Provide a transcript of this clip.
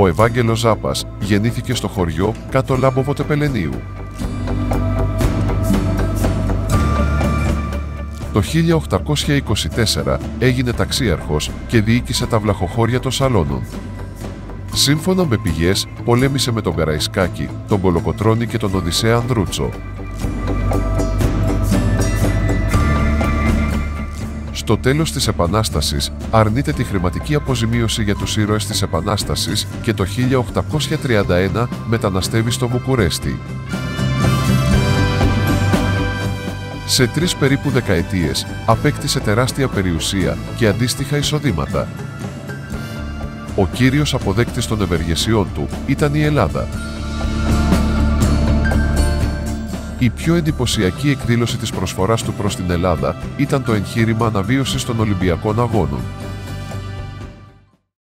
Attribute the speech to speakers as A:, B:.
A: Ο Ευάγγελος Ζάπας γεννήθηκε στο χωριό κάτω Λάμποβο Τεπελενίου. Το 1824 έγινε ταξίαρχος και διοίκησε τα βλαχοχώρια των Σαλώνων. Σύμφωνα με πηγές, πολέμησε με τον Καραϊσκάκη, τον Κολοκοτρώνη και τον Οδυσσέα Ανδρούτσο. Στο τέλος της Επανάστασης αρνείται τη χρηματική αποζημίωση για τους ήρωες της Επανάστασης και το 1831 μεταναστεύει στο Βουκουρέστι. Σε τρεις περίπου δεκαετίες απέκτησε τεράστια περιουσία και αντίστοιχα εισοδήματα. Ο κύριος αποδέκτης των ευεργεσιών του ήταν η Ελλάδα. Η πιο εντυπωσιακή εκδήλωση της προσφοράς του προς την Ελλάδα ήταν το εγχείρημα αναβίωσης των Ολυμπιακών Αγώνων.